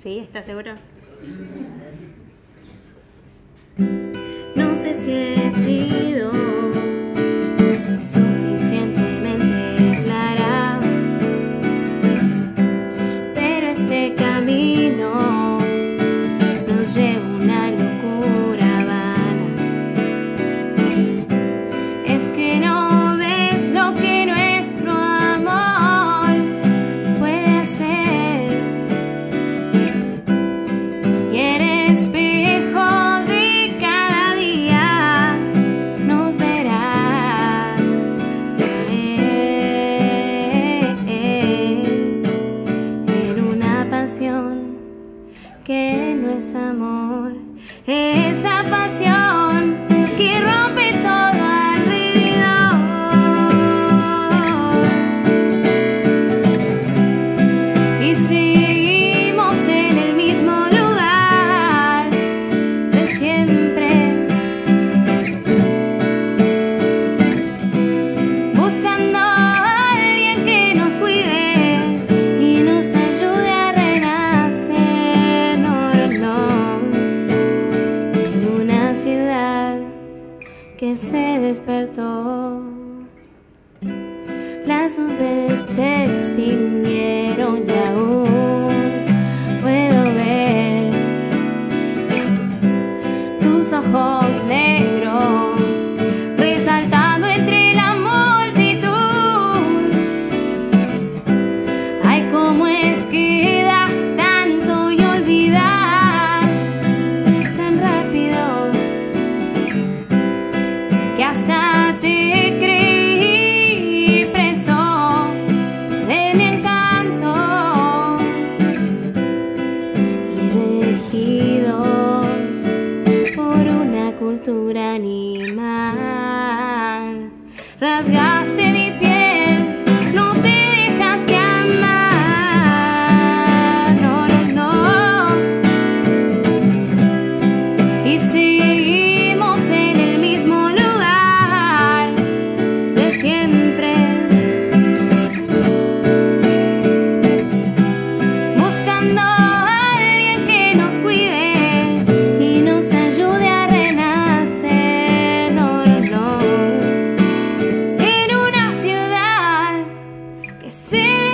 ¿Sí? ¿Estás seguro? No sé si he sido que no es amor, esa pasión que rompe todo. que se despertó. Lazos se sextil que hasta te creí preso de mi encanto. Y regidos por una cultura animal rasgaste see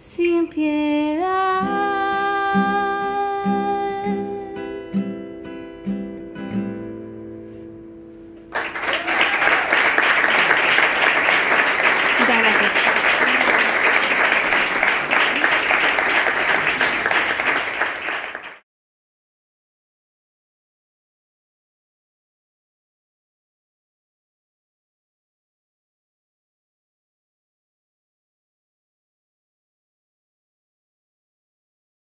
sin piedad.